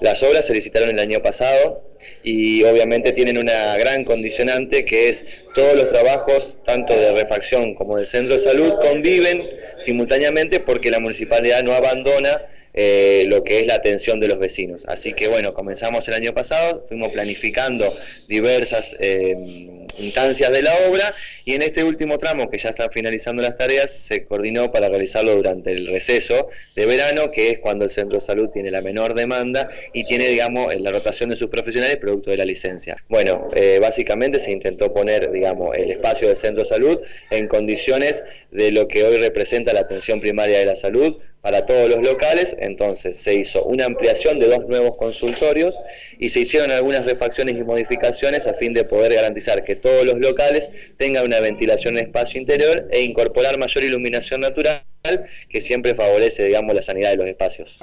Las obras se licitaron el año pasado y obviamente tienen una gran condicionante que es todos los trabajos, tanto de refacción como del centro de salud, conviven simultáneamente porque la municipalidad no abandona eh, lo que es la atención de los vecinos. Así que bueno, comenzamos el año pasado, fuimos planificando diversas eh, instancias de la obra y en este último tramo que ya están finalizando las tareas se coordinó para realizarlo durante el receso de verano, que es cuando el centro de salud tiene la menor demanda y tiene, digamos, la rotación de sus profesionales producto de la licencia. Bueno, eh, básicamente se intentó poner, digamos, el espacio del centro de salud en condiciones de lo que hoy representa la atención primaria de la salud, para todos los locales, entonces se hizo una ampliación de dos nuevos consultorios y se hicieron algunas refacciones y modificaciones a fin de poder garantizar que todos los locales tengan una ventilación en espacio interior e incorporar mayor iluminación natural que siempre favorece, digamos, la sanidad de los espacios.